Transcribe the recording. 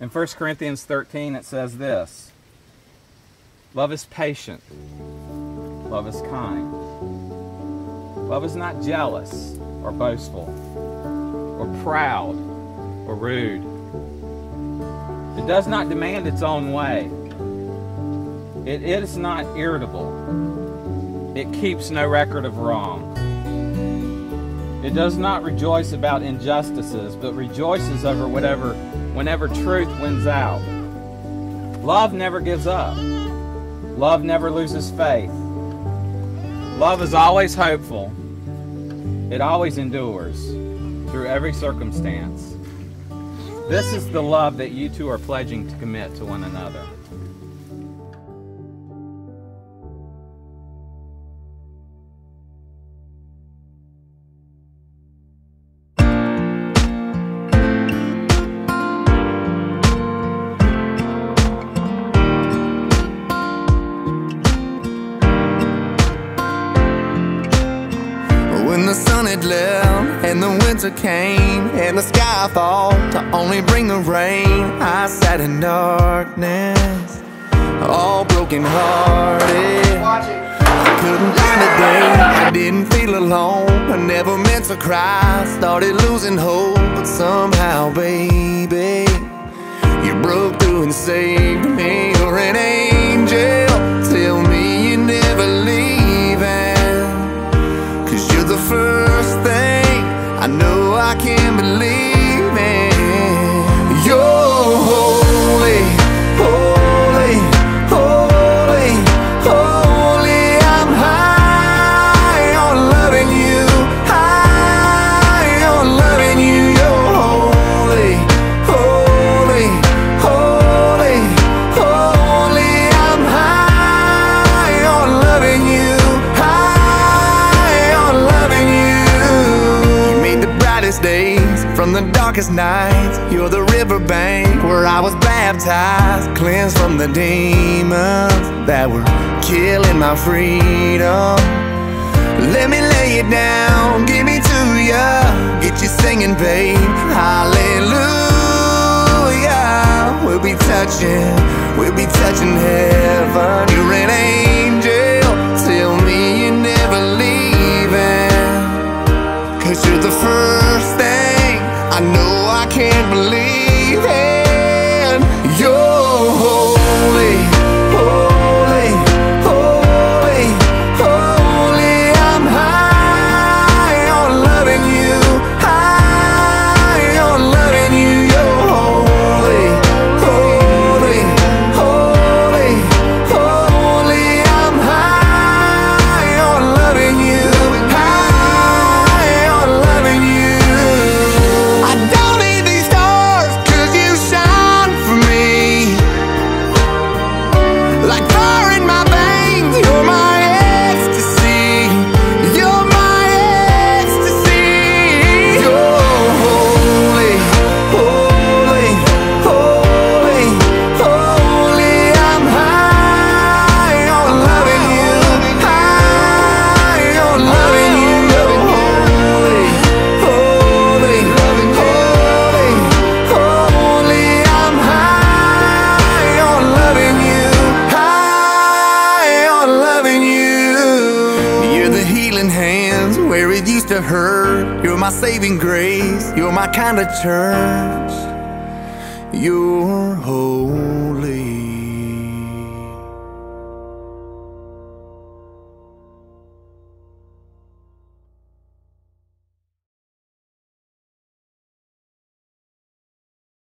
In 1 Corinthians 13, it says this Love is patient, love is kind. Love is not jealous or boastful or proud or rude. It does not demand its own way. It is not irritable. It keeps no record of wrong. It does not rejoice about injustices, but rejoices over whatever whenever truth wins out. Love never gives up. Love never loses faith. Love is always hopeful. It always endures through every circumstance. This is the love that you two are pledging to commit to one another. The sun had left and the winter came and the sky fall to only bring the rain, I sat in darkness, all broken hearted. I couldn't find a day, I didn't feel alone. I never meant to cry, started losing hope, but somehow, baby, you broke through and saved me. You're an angel. I know I can't believe from the darkest nights. You're the riverbank where I was baptized, cleansed from the demons that were killing my freedom. Let me lay it down, give me to ya. Get you singing, babe. Hallelujah. We'll be touching, we'll be touching heaven. Used to hurt. You're my saving grace. You're my kind of church. You're holy.